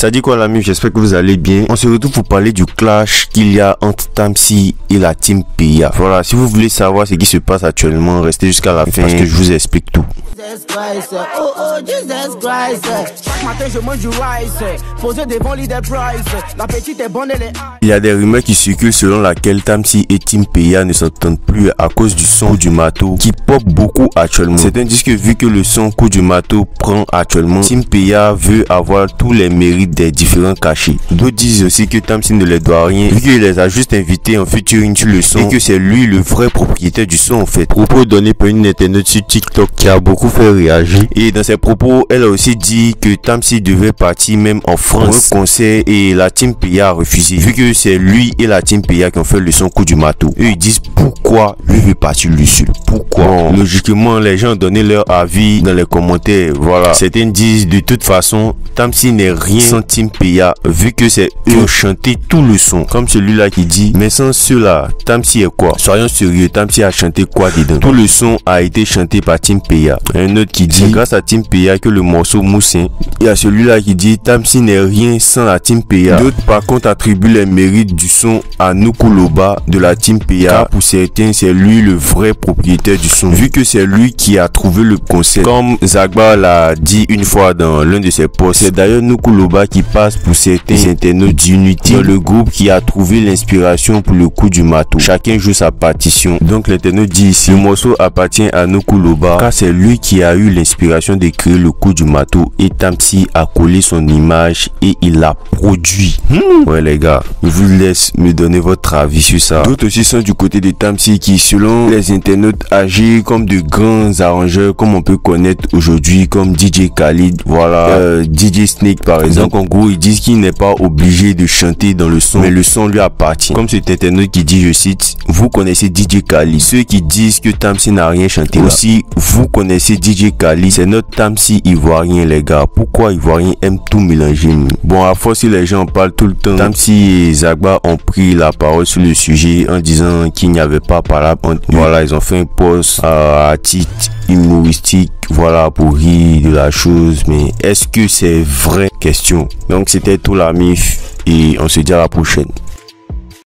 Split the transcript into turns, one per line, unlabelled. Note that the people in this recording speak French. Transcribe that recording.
Ça dit quoi l'ami J'espère que vous allez bien. On se retrouve pour parler du clash qu'il y a entre Tamsi et la team PIA. Voilà, si vous voulez savoir ce qui se passe actuellement, restez jusqu'à la fin parce que je vous explique tout. Il y a des rumeurs qui circulent selon laquelle Tamsi et Team PIA ne s'entendent plus à cause du son du matou qui pop beaucoup actuellement. C'est un disque vu que le son coup du matou prend actuellement. Team PIA veut avoir tous les mérites des différents cachets. D'autres disent aussi que Tamsi ne les doit rien vu qu'il les a juste invités en featuring sur le son et que c'est lui le vrai propriétaire du son en fait. Propos donnés par une internaute sur TikTok qui a beaucoup fait réagir. Et dans ses propos, elle a aussi dit que Tamsi devait partir même en France pour un concert et la team PIA a refusé. Vu que c'est lui et la team PIA qui ont fait le son coup du matou. Eux ils disent pourquoi lui veut partir lui seul? Pourquoi? Logiquement, les gens ont donné leur avis dans les commentaires. Voilà. Certains disent de toute façon, Tamsi n'est rien sans team PIA vu que c'est eux qui ont chanté tout le son. Comme celui-là qui dit, mais sans cela, Tamsi est quoi? Soyons sérieux, Tamsi a chanté quoi dedans? Tout le son a été chanté par Team PIA. Un autre qui dit, grâce à Team PIA que le morceau moussin. Il y a celui-là qui dit, Tamsi n'est rien sans la Team PIA. D'autres par contre attribuent les mérites du son à Nukuloba de la Team PIA. pour certains, c'est lui le vrai propriétaire du son. Vu que c'est lui qui a trouvé le concept. Comme Zagba l'a dit une fois dans l'un de ses posts. C'est d'ailleurs Nukuloba qui passe pour certains internautes d'Unity dans le groupe qui a trouvé l'inspiration pour le coup du matou. Chacun joue sa partition. Donc l'internaute dit ici, le morceau appartient à Nukuloba car c'est lui qui a eu l'inspiration d'écrire le coup du matou et Tamsi a collé son image et il l'a produit. Hmm. Ouais les gars, je vous laisse me donner votre avis sur ça. D'autres aussi sont du côté de Tamsi qui selon les internautes agit comme de grands arrangeurs comme on peut connaître aujourd'hui comme DJ Khalid, voilà, euh, DJ Snake par exemple. en gros ils disent qu'il n'est pas obligé de chanter dans le son mais le son lui appartient. Comme cet internaute qui dit je cite, vous connaissez DJ Khalid. Ceux qui disent que Tamsi n'a rien chanté aussi, vous connaissez DJ Khalid. C'est notre Tamsi ivoirien les gars. Pourquoi ivoirien aime tout mélanger Bon à force les gens parlent tout le temps, Tamsi et Zagba ont pris la parole sur le sujet en disant qu'il n'y avait pas par Voilà, ils ont fait un post à titre humoristique voilà pour rire de la chose. Mais est-ce que c'est vrai? Question. Donc c'était tout la mif. Et on se dit à la prochaine